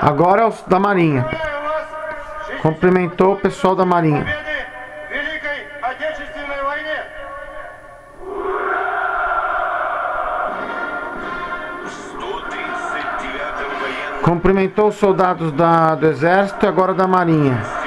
Agora é os da Marinha. Cumprimentou o pessoal da Marinha. Cumprimentou os soldados da, do Exército e agora da Marinha.